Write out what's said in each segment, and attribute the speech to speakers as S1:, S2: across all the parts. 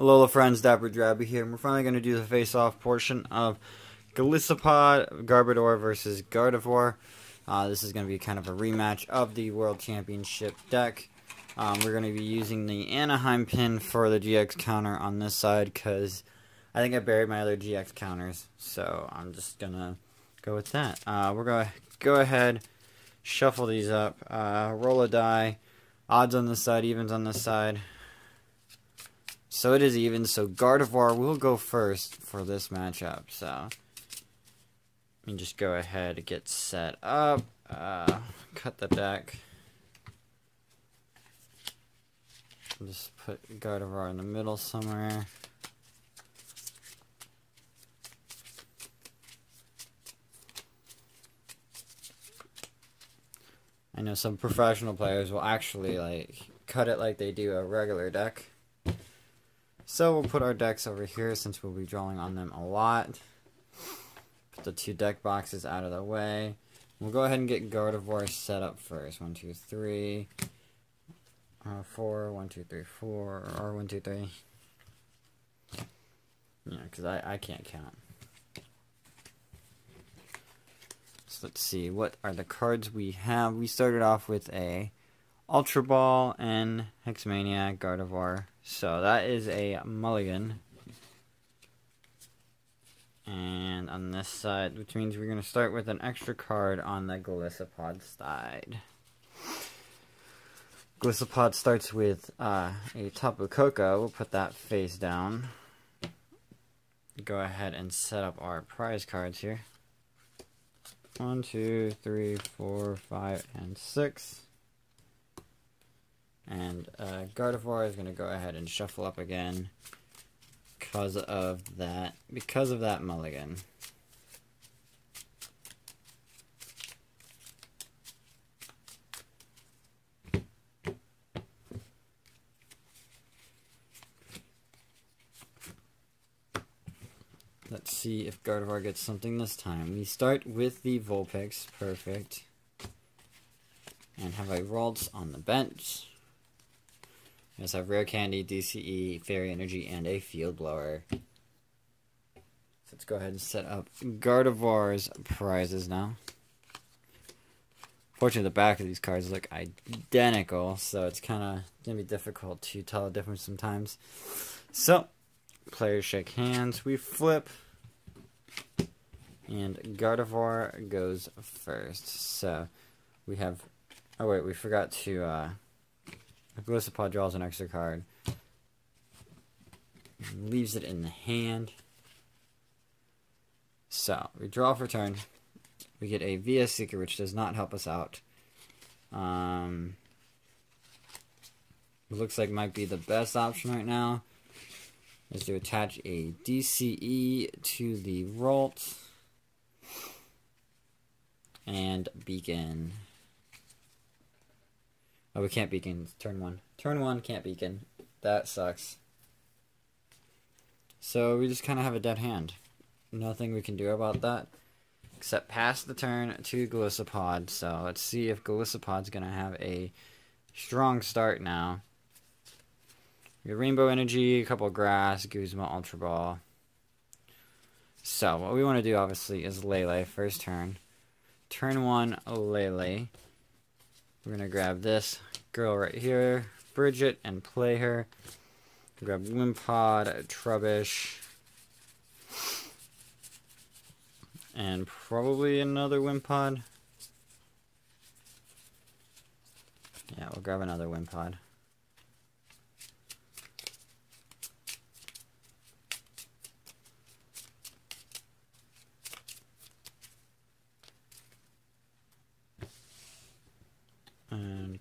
S1: Alola friends, Dapper Draby here, and we're finally going to do the face-off portion of Golisopod Garbodor versus Gardevoir. Uh, this is going to be kind of a rematch of the World Championship deck. Um, we're going to be using the Anaheim pin for the GX counter on this side because I think I buried my other GX counters, so I'm just going to go with that. Uh, we're going to go ahead, shuffle these up, uh, roll a die, odds on this side, evens on this side. So it is even. So Gardevoir will go first for this matchup. So let me just go ahead and get set up. Uh, cut the deck. Just put Gardevoir in the middle somewhere. I know some professional players will actually like cut it like they do a regular deck. So we'll put our decks over here since we'll be drawing on them a lot. Put the two deck boxes out of the way. We'll go ahead and get Gardevoir set up first. One, two, three. Uh, four, one, two, three, four, or one, two, three. Yeah, because I, I can't count. So let's see, what are the cards we have? We started off with a Ultra Ball and Hex Maniac Gardevoir. So that is a mulligan. And on this side, which means we're going to start with an extra card on the Golisopod side. Golisopod starts with uh, a Tapu Koko. We'll put that face down. Go ahead and set up our prize cards here. One, two, three, four, five, and six. And uh, Gardevoir is going to go ahead and shuffle up again because of that, because of that mulligan. Let's see if Gardevoir gets something this time. We start with the Vulpix, perfect. And have a Ralts on the bench. I have Rare Candy, DCE, Fairy Energy, and a Field Blower. So let's go ahead and set up Gardevoir's prizes now. Fortunately, the back of these cards look identical, so it's kind of going to be difficult to tell the difference sometimes. So, players shake hands, we flip, and Gardevoir goes first. So, we have... Oh wait, we forgot to... Uh, Golisopod draws an extra card. Leaves it in the hand. So, we draw for turn. We get a VS Seeker, which does not help us out. Um, looks like might be the best option right now. Is to attach a DCE to the Ralt. And Beacon. Oh, we can't beacon. Turn one. Turn one, can't beacon. That sucks. So we just kind of have a dead hand. Nothing we can do about that. Except pass the turn to Golisopod. So let's see if Golisopod's going to have a strong start now. We Rainbow Energy, a couple Grass, Guzma, Ultra Ball. So what we want to do, obviously, is Lele first turn. Turn one, Lele. We're going to grab this girl right here, Bridget, and play her. Grab Wimpod, Trubbish, and probably another Wimpod. Yeah, we'll grab another Wimpod.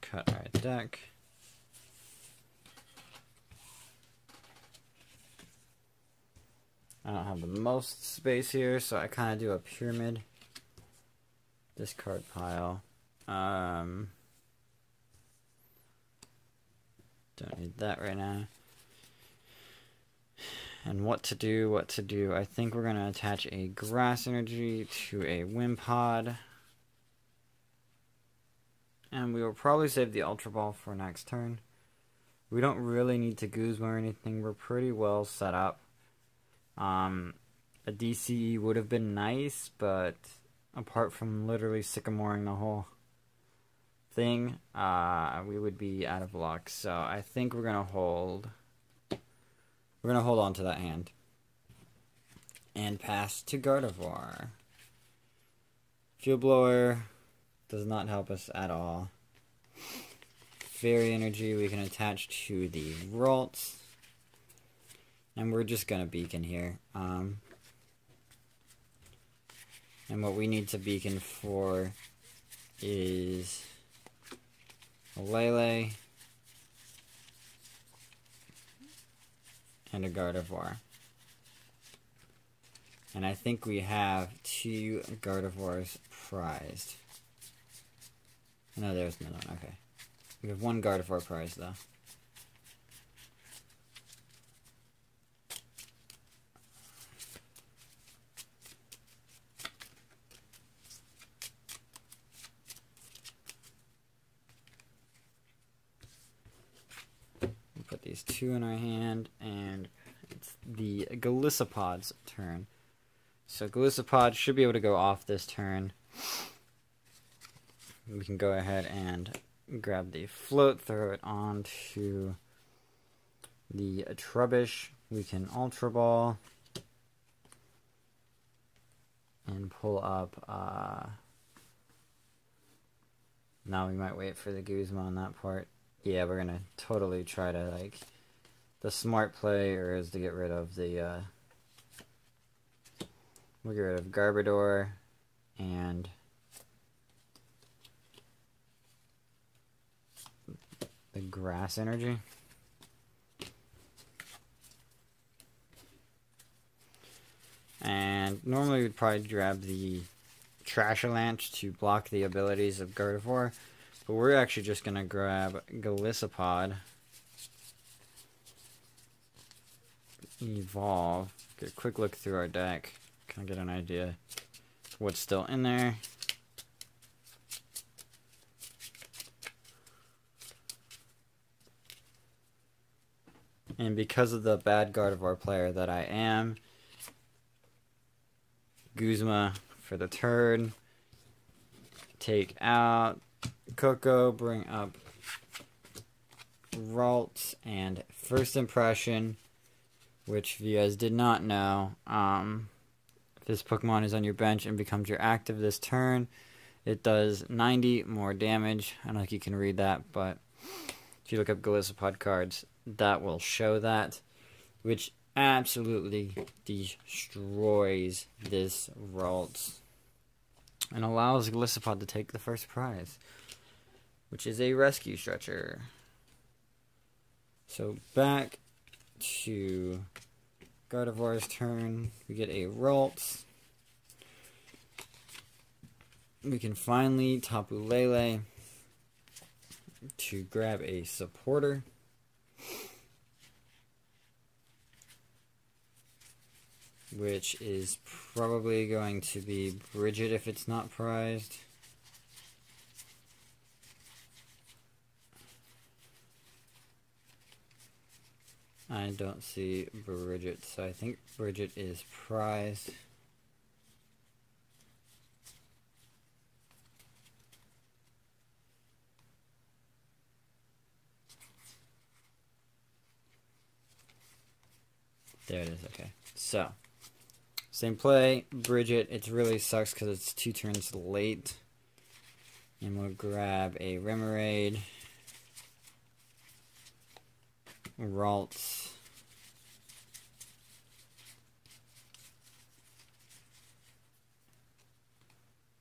S1: Cut our deck. I don't have the most space here, so I kind of do a pyramid discard pile. Um, don't need that right now. And what to do, what to do. I think we're going to attach a grass energy to a Wimpod. And we will probably save the Ultra Ball for next turn. We don't really need to Guzma or anything. We're pretty well set up. Um, a DCE would have been nice, but apart from literally sycamoring the whole thing, uh, we would be out of luck. So I think we're gonna hold. We're gonna hold on to that hand and pass to Gardevoir. Field Blower does not help us at all. Fairy Energy we can attach to the Ralts. And we're just going to beacon here. Um, and what we need to beacon for is a Lele and a Gardevoir. And I think we have two Gardevoirs prized. No, there's one. Okay. We have one Gardevoir prize, though. We put these two in our hand, and it's the Golisopod's turn. So Golisopod should be able to go off this turn. We can go ahead and grab the float, throw it onto the Trubbish. We can Ultra Ball and pull up. Uh, now we might wait for the Guzma on that part. Yeah, we're gonna totally try to like. The smart play or is to get rid of the. Uh, we'll get rid of Garbodor and the grass energy. And normally we'd probably grab the Trashalanche to block the abilities of Gardevoir. But we're actually just going to grab Golisopod. Evolve. Get a quick look through our deck. Kind of get an idea what's still in there. And because of the bad Gardevoir player that I am, Guzma for the turn. Take out Koko, bring up Ralts, and First Impression, which if you guys did not know, um, this Pokemon is on your bench and becomes your active this turn, it does 90 more damage. I don't if you can read that, but if you look up Golisopod cards, that will show that, which absolutely destroys this Ralts and allows Golisopod to take the first prize, which is a rescue stretcher. So back to Gardevoir's turn, we get a Ralts. We can finally Tapu Lele to grab a supporter. Which is probably going to be Bridget if it's not prized. I don't see Bridget, so I think Bridget is prized. There it is, okay. So, same play, Bridget. It really sucks because it's two turns late. And we'll grab a Remoraid. Ralts.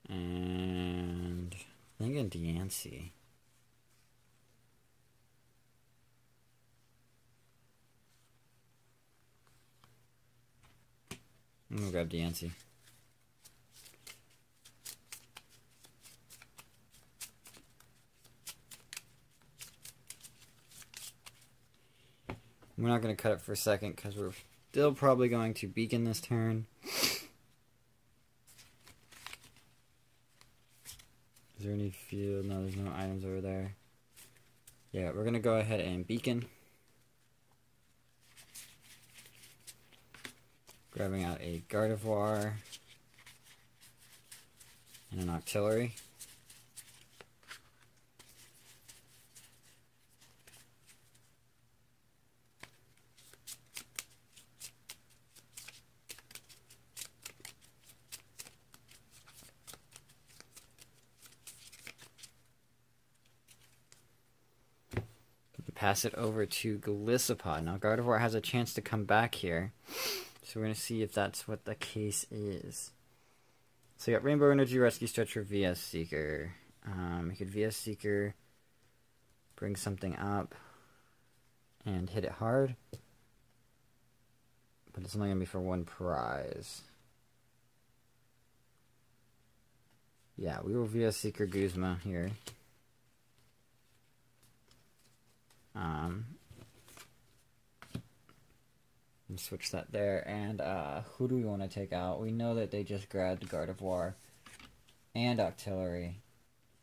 S1: And I think a Diancie. I'm gonna grab Diancie. We're not going to cut it for a second because we're still probably going to beacon this turn. Is there any field? No, there's no items over there. Yeah, we're going to go ahead and beacon. Grabbing out a Gardevoir and an Octillery. pass it over to Golisopod. Now Gardevoir has a chance to come back here. So we're going to see if that's what the case is. So you got Rainbow Energy Rescue Stretcher VS Seeker. Um, you could VS Seeker bring something up and hit it hard. But it's only going to be for one prize. Yeah, we will VS Seeker Guzma here. Um, switch that there. And uh, who do we want to take out? We know that they just grabbed Gardevoir and Octillery.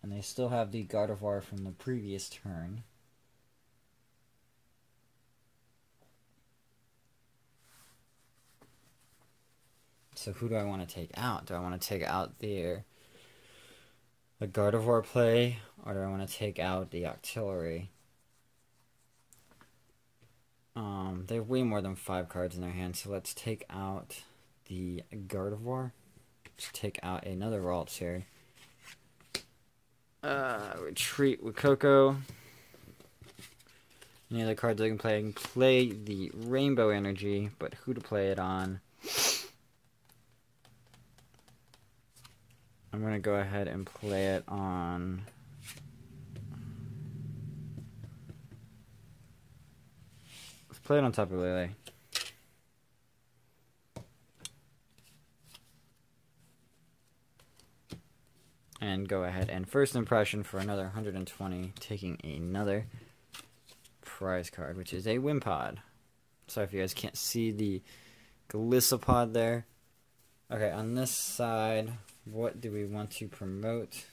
S1: And they still have the Gardevoir from the previous turn. So who do I want to take out? Do I want to take out the, the Gardevoir play? Or do I want to take out the Octillery? Um, they have way more than five cards in their hand, so let's take out the Gardevoir. Let's take out another Ralts here. Uh, retreat with Koko. Any other cards I can play? I can play the Rainbow Energy, but who to play it on? I'm going to go ahead and play it on Play it on top of Lele. And go ahead and first impression for another 120, taking another prize card, which is a Wimpod. Sorry if you guys can't see the Golisopod there. Okay, on this side, what do we want to promote?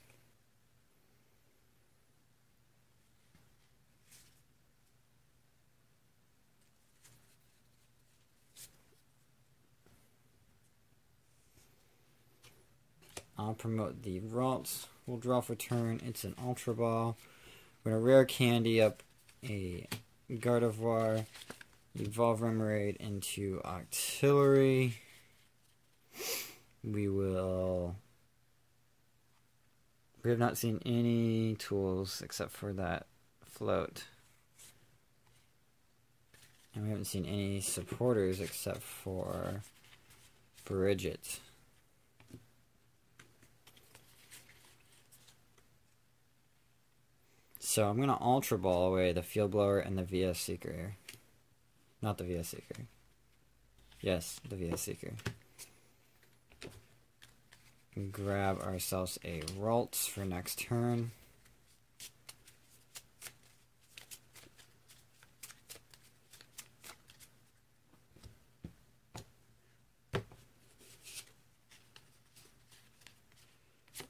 S1: I'll promote the Ralts. We'll draw for turn. It's an Ultra Ball. We're going to rare candy up a Gardevoir, Evolve Remoraid into Octillery. We will. We have not seen any tools except for that float. And we haven't seen any supporters except for Bridget. So I'm going to Ultra Ball away the Field Blower and the VS Seeker. Not the VS Seeker. Yes, the VS Seeker. Grab ourselves a Ralts for next turn.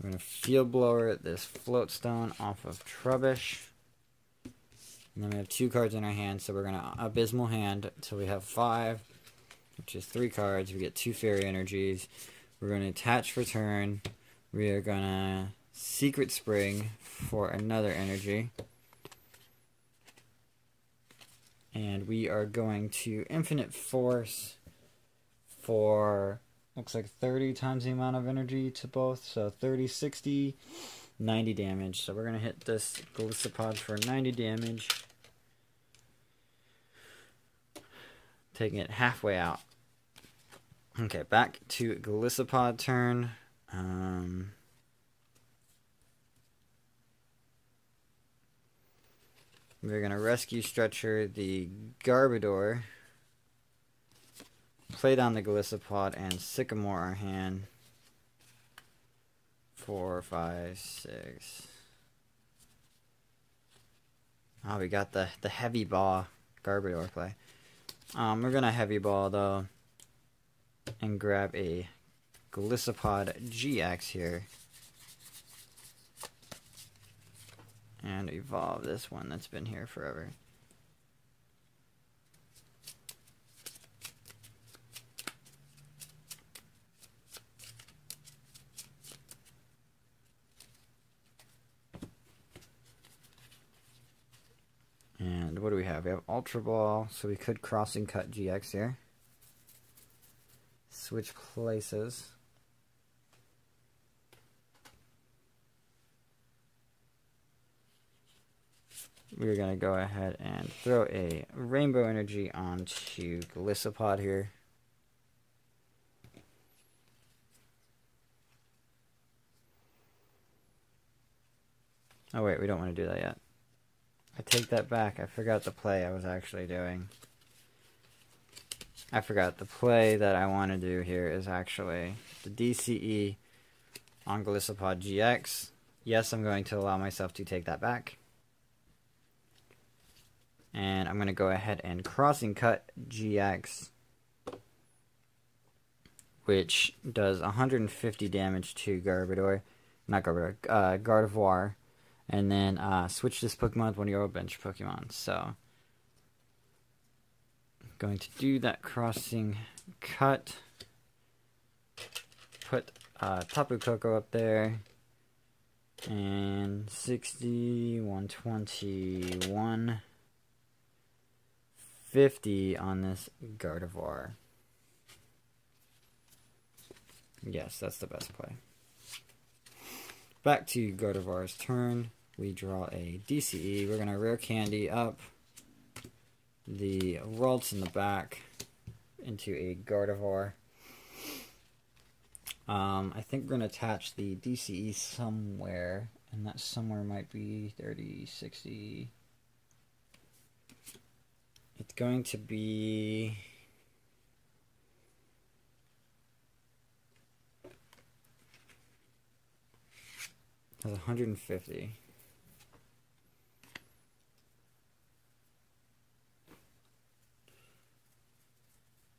S1: I'm going to field blower this floatstone off of Trubbish. And then we have two cards in our hand, so we're going to Abysmal Hand until we have five, which is three cards. We get two Fairy Energies. We're going to attach for turn. We are going to Secret Spring for another energy. And we are going to Infinite Force for Looks like 30 times the amount of energy to both. So 30, 60, 90 damage. So we're going to hit this Golisopod for 90 damage. Taking it halfway out. Okay, back to Golisopod turn. Um, we're going to rescue Stretcher the Garbodor. Play down the Golisopod and Sycamore our hand. Four, five, six. Oh, we got the, the heavy ball Garbodor play. Um, we're going to heavy ball, though, and grab a Golisopod GX here. And evolve this one that's been here forever. We have We have Ultra Ball, so we could crossing cut GX here. Switch places. We're going to go ahead and throw a Rainbow Energy onto Golisopod here. Oh wait, we don't want to do that yet. I take that back. I forgot the play I was actually doing. I forgot the play that I want to do here is actually the DCE on Golisopod GX. Yes, I'm going to allow myself to take that back. And I'm going to go ahead and crossing cut GX, which does 150 damage to Garbodor, not Garbodor, uh, Gardevoir and then uh, switch this Pokemon with one of your bench Pokemon. So, going to do that crossing cut. Put uh, Tapu Koko up there. And 60, 120, 50 on this Gardevoir. Yes, that's the best play. Back to Gardevoir's turn. We draw a DCE. We're going to rare candy up the Ralts in the back into a Gardevoir. Um, I think we're going to attach the DCE somewhere, and that somewhere might be 30, 60. It's going to be Has 150.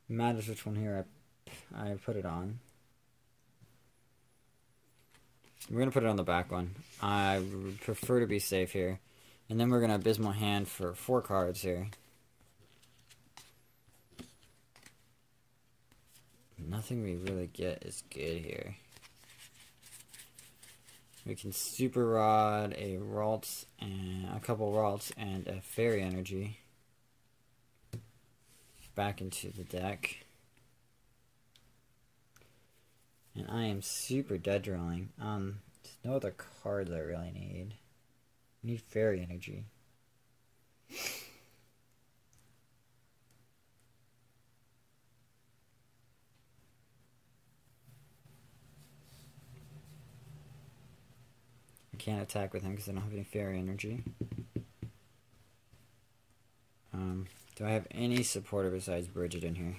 S1: Matters which one here I, I put it on. We're going to put it on the back one. I prefer to be safe here. And then we're going to Abysmal Hand for four cards here. Nothing we really get is good here. We can Super Rod, a Ralts, and a couple Ralts, and a Fairy Energy back into the deck. And I am super dead drawing. Um, there's no other cards I really need. I need Fairy Energy. Can't attack with him because I don't have any fairy energy. Um, do I have any supporter besides Bridget in here?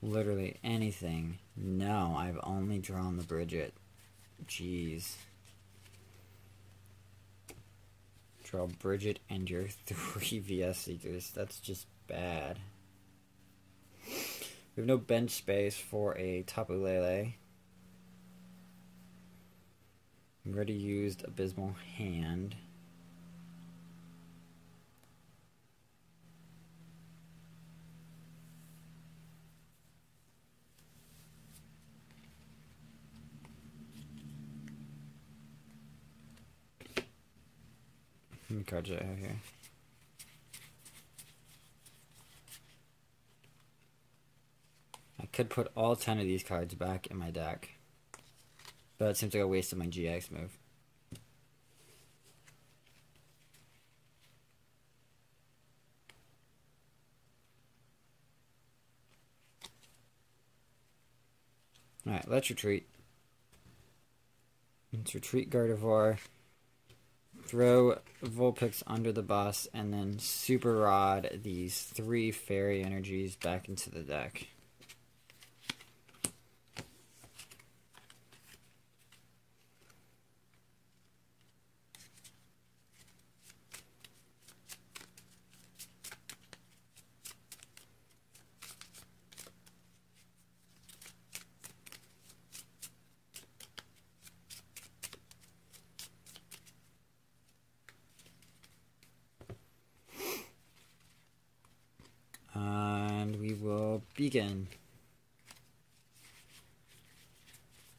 S1: Literally anything. No, I've only drawn the Bridget. Jeez. Draw Bridget and your three VS Seekers. That's just bad. We have no bench space for a Tapu Lele. I'm already used Abysmal Hand. How many cards do I have here? I could put all 10 of these cards back in my deck. But it seems like I wasted my GX move. Alright, let's retreat. Let's retreat Gardevoir. Throw Vulpix under the bus, and then Super Rod these three Fairy Energies back into the deck. Begin.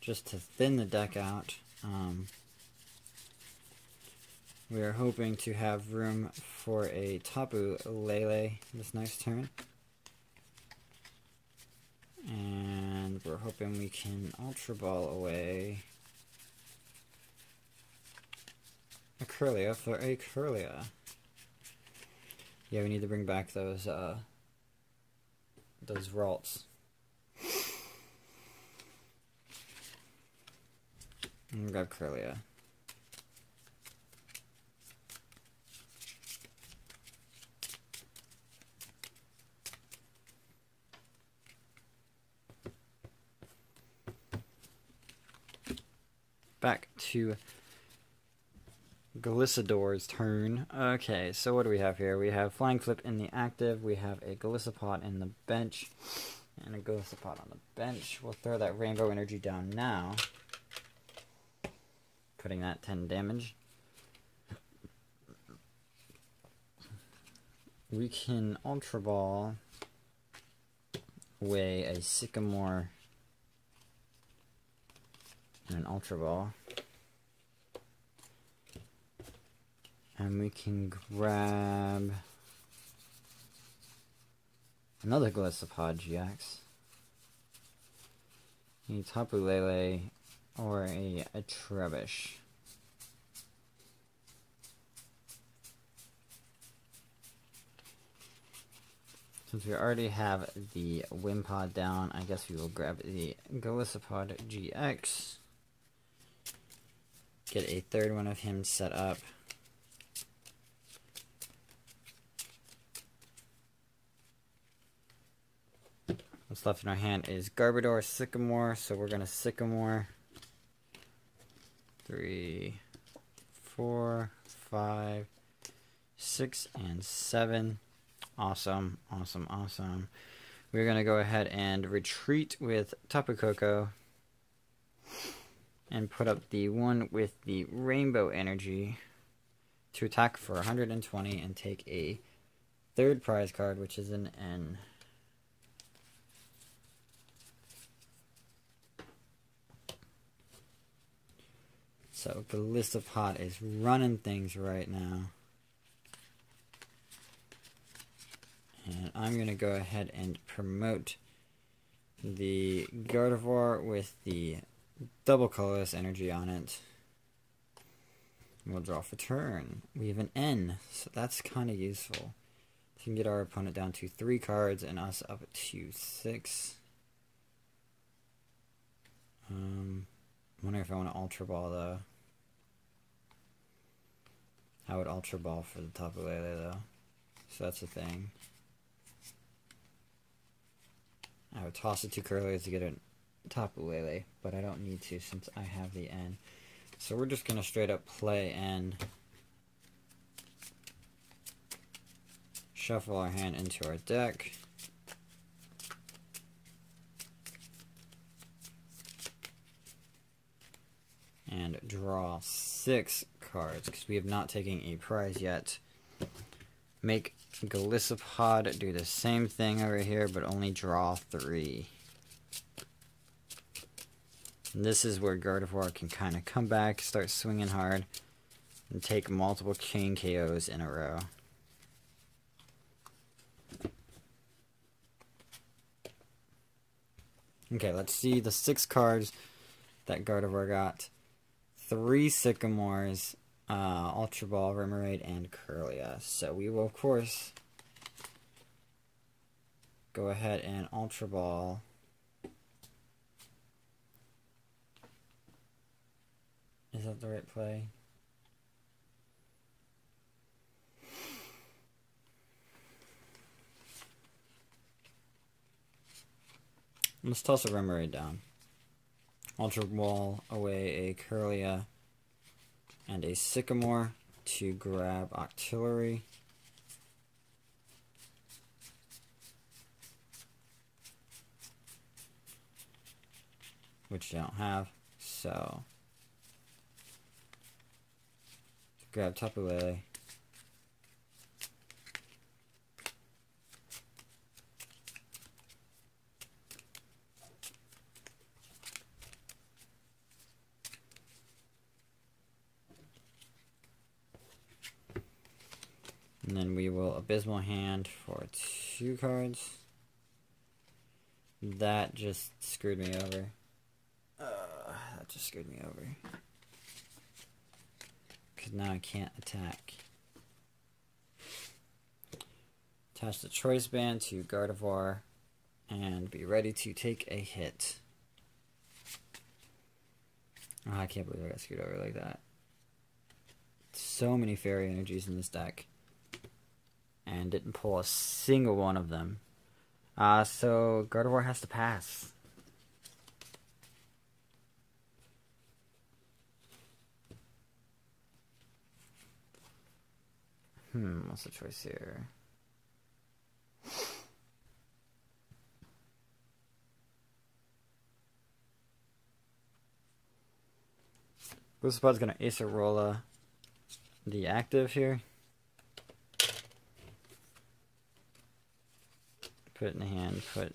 S1: Just to thin the deck out. Um, We are hoping to have room for a Tapu Lele this next turn. And we're hoping we can Ultra Ball away a Kirlia for a Kirlia. Yeah, we need to bring back those, uh, those Ralts. And grab Kirlia. Back to Glissador's turn. Okay, so what do we have here? We have Flying Flip in the active. We have a Golisopod in the bench. And a Golisopod on the bench. We'll throw that Rainbow Energy down now. Putting that 10 damage. We can Ultra Ball away a Sycamore and an Ultra Ball. And we can grab another Golisopod GX. A Tapu Lele or a, a. Since we already have the Wimpod down, I guess we will grab the Golisopod GX. Get a third one of him set up. What's left in our hand is Garbodor, Sycamore, so we're going to Sycamore. Three, four, five, six, and seven. Awesome, awesome, awesome. We're going to go ahead and retreat with Tapu Koko and put up the one with the rainbow energy to attack for 120 and take a third prize card, which is an N. So Golisopod is running things right now. And I'm going to go ahead and promote the Gardevoir with the double colorless energy on it. We'll draw for turn. We have an N, so that's kind of useful. We can get our opponent down to three cards and us up to six. Um, I wonder if I want to Ultra Ball though. I would Ultra Ball for the Tapu Lele though. So that's a thing. I would toss it to Kirlias to get a Tapu Lele, but I don't need to since I have the N. So we're just going to straight up play N. Shuffle our hand into our deck. And draw six cards because we have not taken a prize yet. Make Golisopod do the same thing over here, but only draw three. And this is where Gardevoir can kind of come back, start swinging hard, and take multiple chain KOs in a row. Okay, let's see the six cards that Gardevoir got. Three Sycamores, uh, Ultra Ball, Remoraid, and Kirlia. So we will, of course, go ahead and Ultra Ball. Is that the right play? Let's toss a Remoraid down. Ultra Ball away a Kirlia and a Sycamore to grab Octillery. Which I don't have, so grab Tapu And then we will Abysmal Hand for two cards. That just screwed me over. Uh, that just screwed me over. Because now I can't attack. Attach the Choice Band to Gardevoir and be ready to take a hit. Oh, I can't believe I got screwed over like that. So many fairy energies in this deck. And didn't pull a single one of them. Uh, so Gardevoir has to pass. Hmm, what's the choice here? Goosebud's gonna Acerola the active here. Put it in the hand, put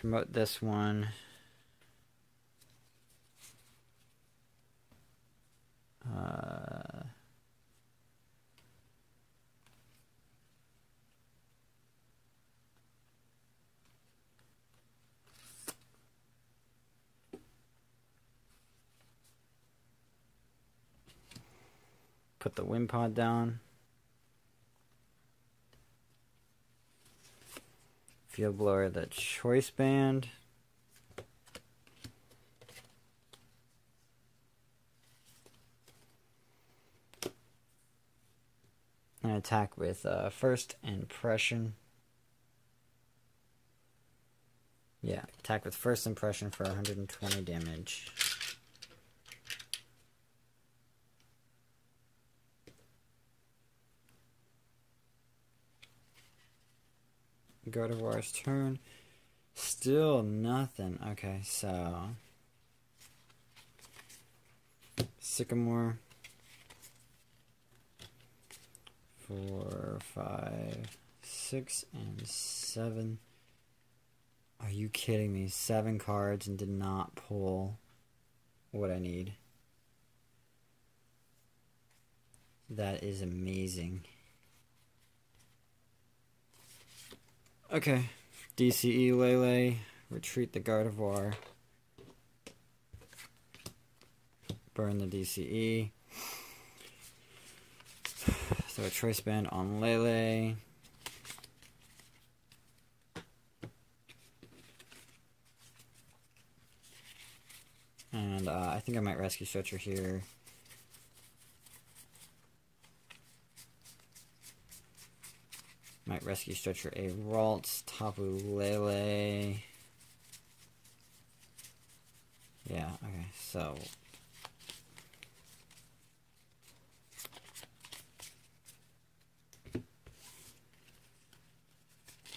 S1: promote this one. Uh, put the Wimpod down. Field blower, the choice band. And attack with uh, first impression. Yeah, attack with first impression for 120 damage. Gardevoir's turn. Still nothing. Okay, so Sycamore. Four, five, six, and seven. Are you kidding me? Seven cards and did not pull what I need. That is amazing. Okay. DCE Lele. Retreat the Gardevoir. Burn the DCE. Throw a choice band on Lele. And uh, I think I might rescue Stretcher here. Rescue Stretcher a Ralts, Tapu Lele. Yeah, okay, so.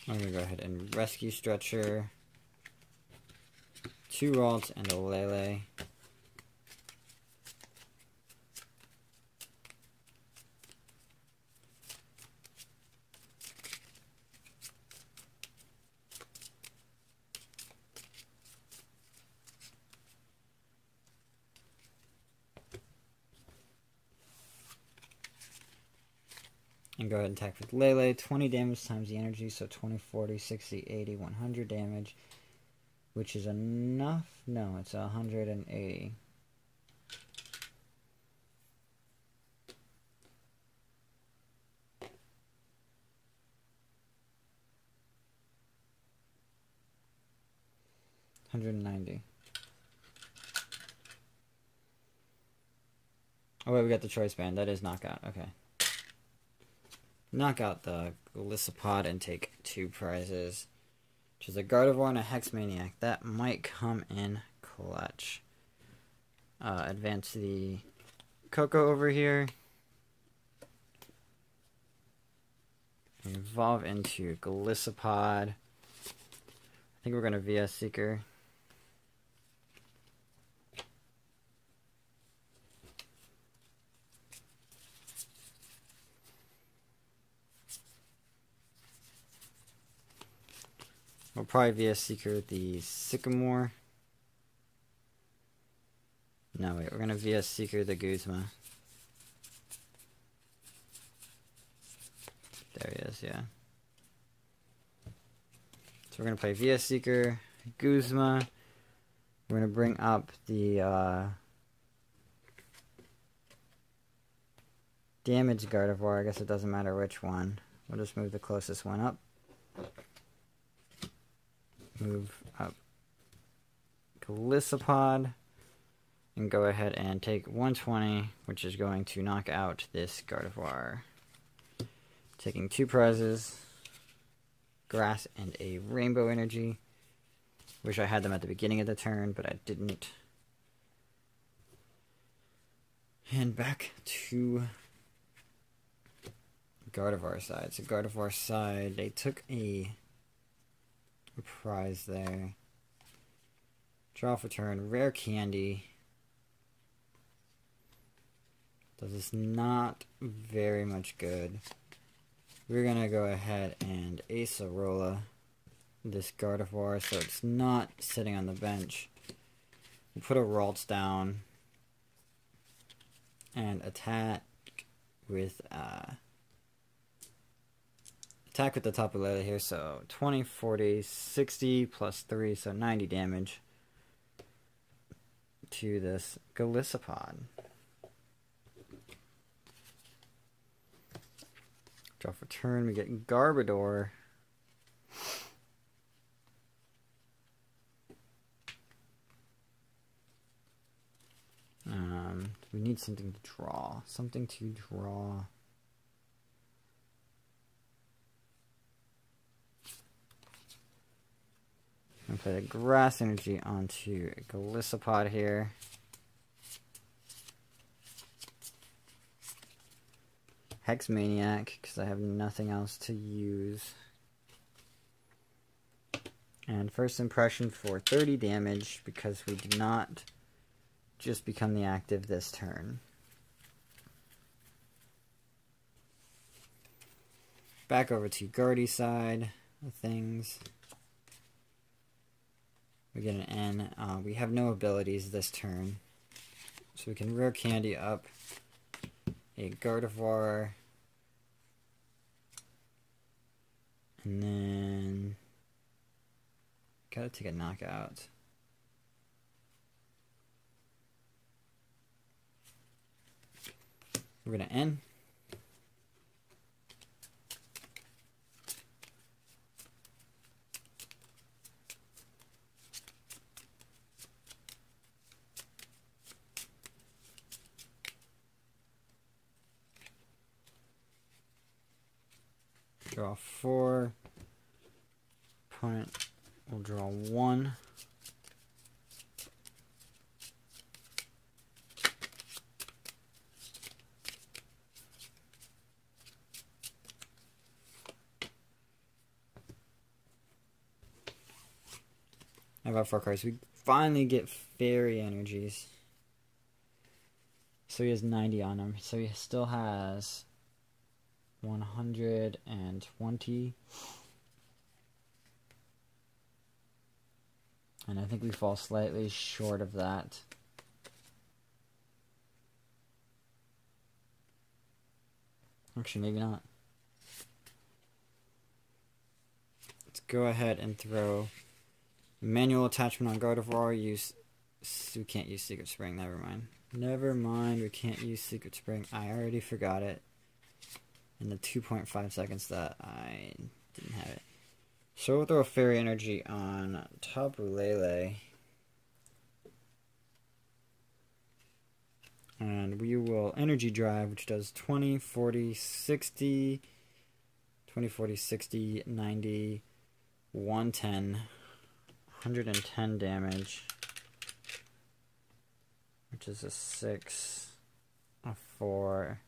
S1: I'm gonna go ahead and rescue Stretcher. Two Ralts and a Lele. Go ahead and attack with Lele. 20 damage times the energy, so 20, 40, 60, 80, 100 damage. Which is enough? No, it's 180. Hundred and ninety. Oh wait, we got the choice band. That is knockout. Okay knock out the Golisopod and take two prizes, which is a Gardevoir and a Hex Maniac. That might come in clutch. Uh, advance the Koko over here. Evolve into Golisopod. I think we're going to VS Seeker. Probably VS Seeker the Sycamore. No, wait, we're going to VS Seeker the Guzma. There he is, yeah. So we're going to play VS Seeker, Guzma. We're going to bring up the uh, damage Gardevoir. I guess it doesn't matter which one. We'll just move the closest one up. Move up Golisopod. And go ahead and take 120, which is going to knock out this Gardevoir. Taking two prizes, grass and a rainbow energy. Wish I had them at the beginning of the turn, but I didn't. And back to Gardevoir side. So Gardevoir side, they took a prize there. Draw for turn, rare candy. Does this not very much good. We're gonna go ahead and Acerola this Gardevoir so it's not sitting on the bench. We'll put a Ralts down and attack with uh, attack with the Tapu Lele here. So 20, 40, 60 plus 3, so 90 damage to this Golisopod. Draw for turn, we get Garbodor. Um, we need something to draw. Something to draw. I'm put a grass energy onto a Golisopod here. Hex Maniac, because I have nothing else to use. And first impression for 30 damage, because we did not just become the active this turn. Back over to Guardy side of things. We get an N. Uh, we have no abilities this turn. So we can rare candy up a Gardevoir. And then gotta take a knockout. We're gonna end. Draw four. Opponent will draw one. I got four cards. We finally get fairy energies. So he has 90 on him. So he still has 120. And I think we fall slightly short of that. Actually, maybe not. Let's go ahead and throw manual attachment on Gardevoir. Use we can't use Secret Spring. Never mind. Never mind. We can't use Secret Spring. I already forgot it in the 2.5 seconds that I didn't have it. So we'll throw a Fairy Energy on Tapu Lele. And we will Energy Drive, which does 20, 40, 60, 20, 40, 60, 90, 110, 110 damage, which is a 6, a 4,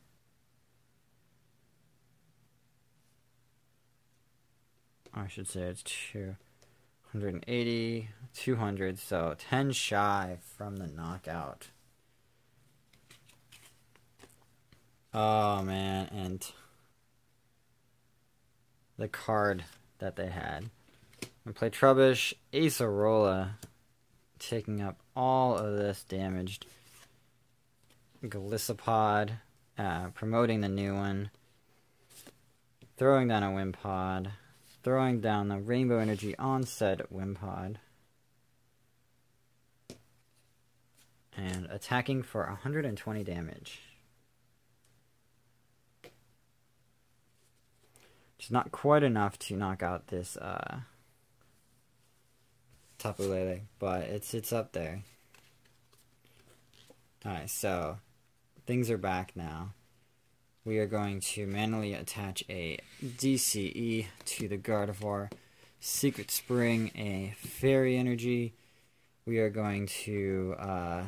S1: I should say it's 280, 200, so 10 shy from the knockout. Oh man, and the card that they had. I play Trubbish, Acerola, taking up all of this damaged Golisopod, uh, promoting the new one. throwing down a Wimpod, throwing down the Rainbow Energy on said Wimpod, and attacking for 120 damage. It's not quite enough to knock out this uh, Tapu Lele, but it's it's up there. Alright, so things are back now we are going to manually attach a DCE to the Gardevoir, Secret Spring, a Fairy Energy. We are going to uh,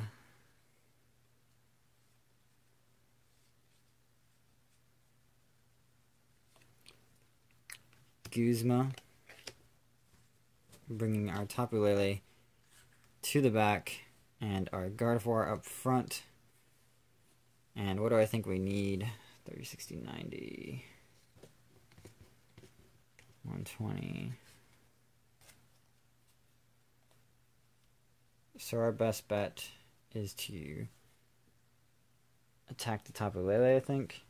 S1: Guzma, bringing our Tapu Lele to the back and our Gardevoir up front. And what do I think we need? 30, 60, 90, 120. So our best bet is to attack the Tapu Lele, I think.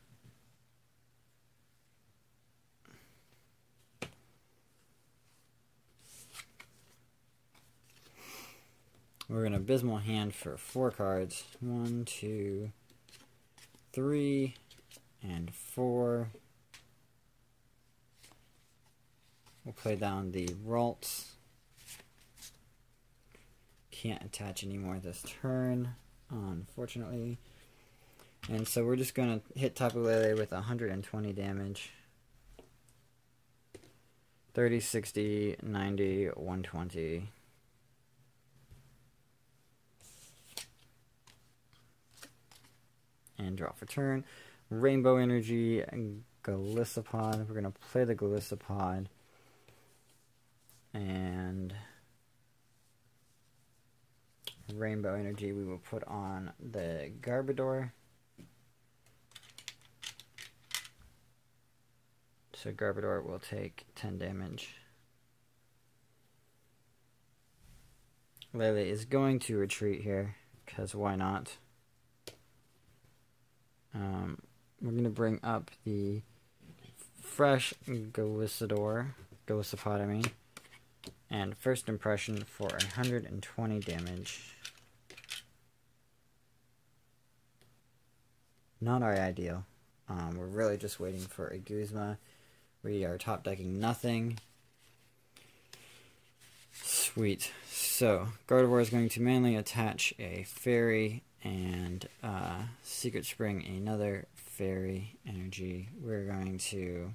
S1: We're to Abysmal Hand for four cards. One, two, three, and 4. We'll play down the Ralts. Can't attach anymore this turn, unfortunately. And so we're just going to hit Tapu Lele with 120 damage. 30, 60, 90, 120. And draw for turn. Rainbow Energy, and Golisopod. We're going to play the Golisopod. And Rainbow Energy we will put on the Garbodor. So Garbodor will take 10 damage. Lele is going to retreat here, because why not? Um, we're going to bring up the fresh Golisopod, mean, and first impression for 120 damage. Not our ideal. Um, we're really just waiting for a Guzma. We are top decking nothing. Sweet. So, Gardevoir is going to mainly attach a fairy and uh, Secret Spring another fairy energy. We're going to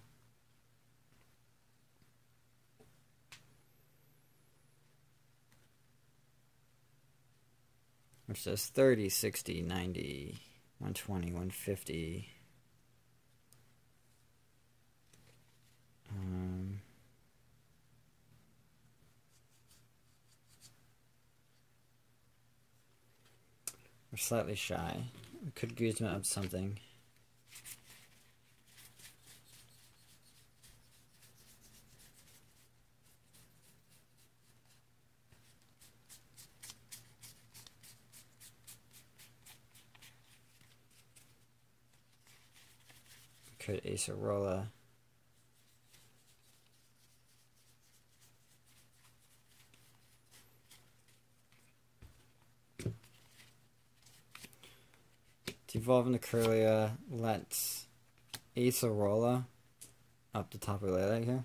S1: which says 30, 60, 90, 120, 150. Um, we're slightly shy. We could Guzma up something. Could Acerola. Devolve into Kirlia, let's Acerola up the Tapu Lele here.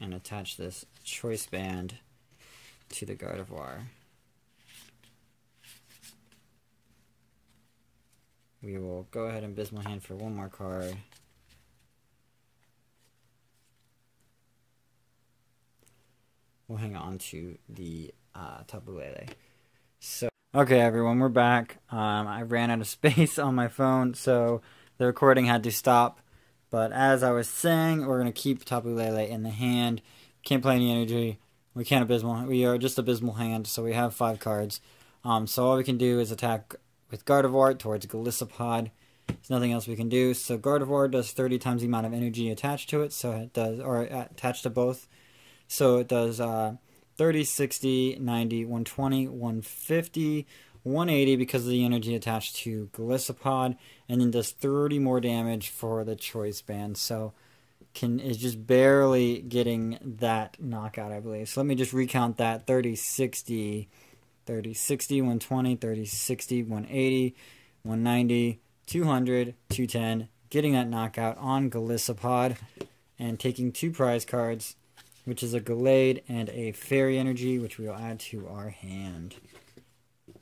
S1: And attach this choice band to the Gardevoir. We will go ahead and Abysmal Hand for one more card. We'll hang on to the uh, Tapu Lele. So, okay, everyone, we're back. Um, I ran out of space on my phone, so the recording had to stop. But as I was saying, we're going to keep Tapu Lele in the hand. Can't play any energy. We can't Abysmal. We are just Abysmal Hand, so we have five cards. Um, so all we can do is attack with Gardevoir towards Golisopod. There's nothing else we can do. So Gardevoir does 30 times the amount of energy attached to it, so it does, or attached to both. So it does uh, 30, 60, 90, 120, 150, 180 because of the energy attached to Golisopod, and then does 30 more damage for the Choice Band. So can is just barely getting that knockout, I believe. So let me just recount that 30, 60, 30, 60, 120, 30, 60, 180, 190, 200, 210, getting that knockout on Golisopod and taking two prize cards, which is a Gallade and a Fairy Energy, which we will add to our hand.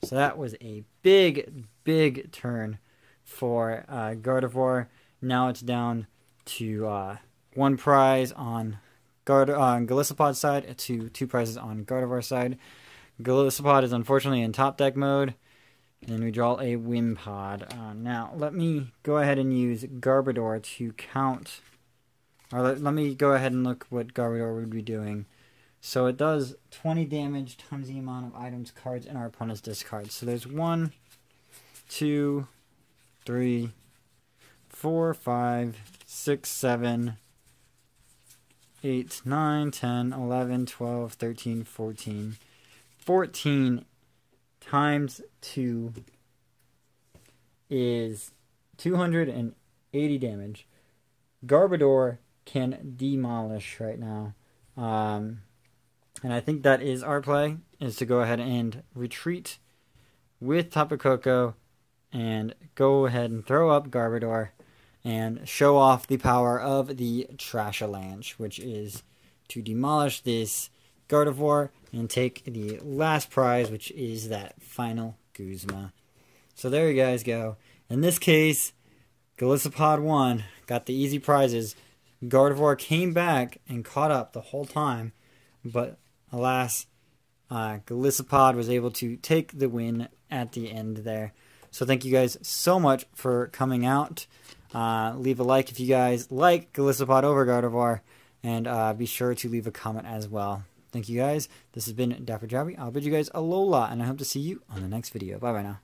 S1: So that was a big, big turn for uh, Gardevoir. Now it's down to uh, one prize on Gard on Golisopod side to two prizes on Gardevoir side. Golisopod is unfortunately in top deck mode. And we draw a Wimpod. Uh, now, let me go ahead and use Garbodor to count. Or let, let me go ahead and look what Garbodor would be doing. So it does 20 damage times the amount of items, cards, and our opponent's discard. So there's one, two, three, four, five, six, seven, 8, 9, 10, 11, 12, 13, 14. 14 times 2 is 280 damage. Garbodor can demolish right now. Um, and I think that is our play, is to go ahead and retreat with Tapu Koko and go ahead and throw up Garbodor and show off the power of the Trashalanche, which is to demolish this Gardevoir and take the last prize, which is that final Guzma. So there you guys go. In this case, Golisopod won, got the easy prizes. Gardevoir came back and caught up the whole time, but alas, uh, Golisopod was able to take the win at the end there. So thank you guys so much for coming out. Uh, leave a like if you guys like Golisopod over Gardevoir, and uh, be sure to leave a comment as well. Thank you guys. This has been Dapper Draby. I'll bid you guys alola, and I hope to see you on the next video. Bye bye now.